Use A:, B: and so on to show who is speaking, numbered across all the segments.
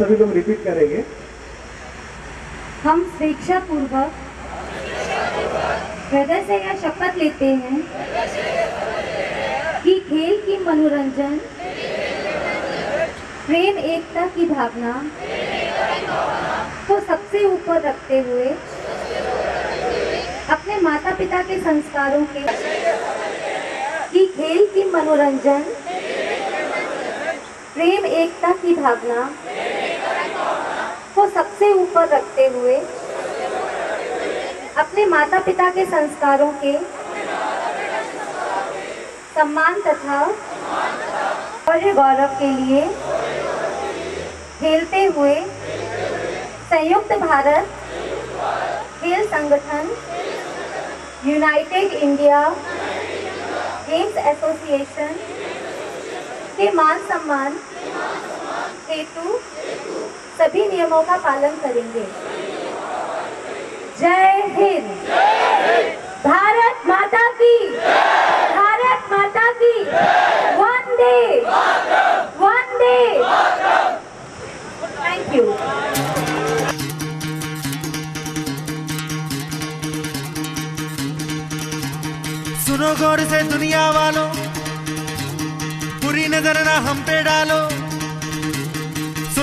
A: सभी लोग रिपीट करेंगे।
B: हम स्वेच्छा पूर्वक हृदय से यह शपथ लेते हैं कि खेल की मनोरंजन, प्रेम एकता की भावना को सबसे ऊपर रखते हुए, अपने माता पिता के संस्कारों के, कि खेल की मनोरंजन, प्रेम एकता की भावना को सबसे ऊपर रखते हुए अपने माता पिता के संस्कारों के सम्मान तथा और गौरव के लिए खेलते हुए संयुक्त भारत खेल संगठन यूनाइटेड इंडिया गेम्स एसोसिएशन के मान सम्मान हेतु सभी नियमों का पालन करेंगे। जय हिंद। भारत माता की। भारत माता की। वंदे। वंदे। थैंक यू
C: सुनो गौर से दुनिया वालों, पूरी नज़र ना हम पे डालो।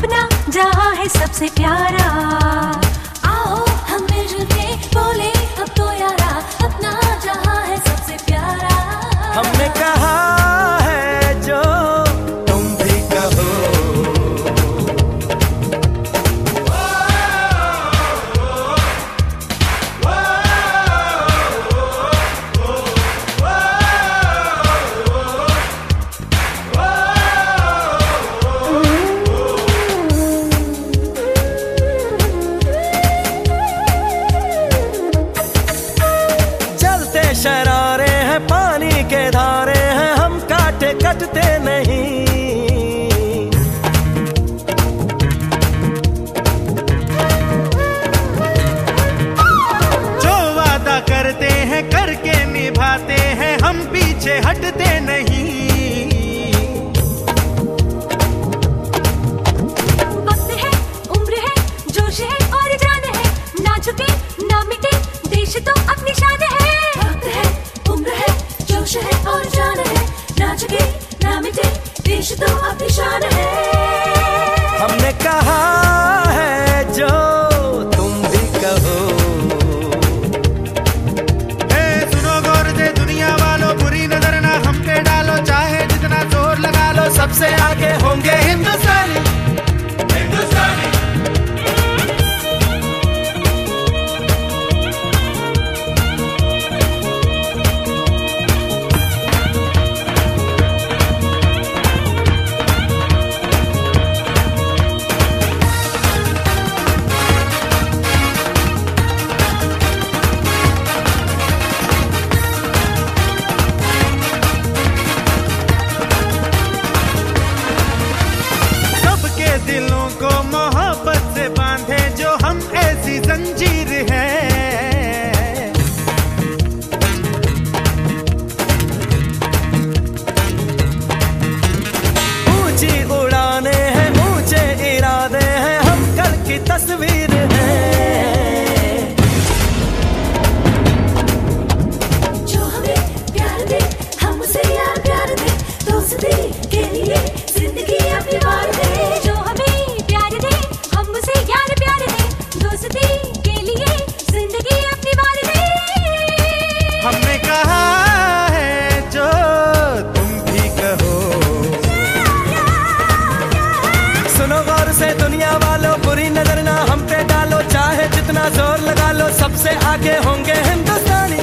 D: अपना जहाँ है सबसे प्यारा। आओ, हम मिलजुल के बोले, अब तो यारा अपना जहाँ है सबसे प्यारा।
E: हमने कहा कटते नहीं।
C: जो वादा करते हैं करके निभाते हैं हम पीछे हटते नहीं। ज़ोर लगा लो
E: सबसे आगे होंगे हिंदुस्तानी।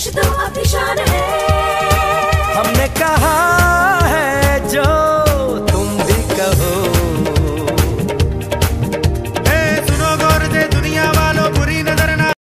C: इश्क तो अभिशान है। हमने कहा है जो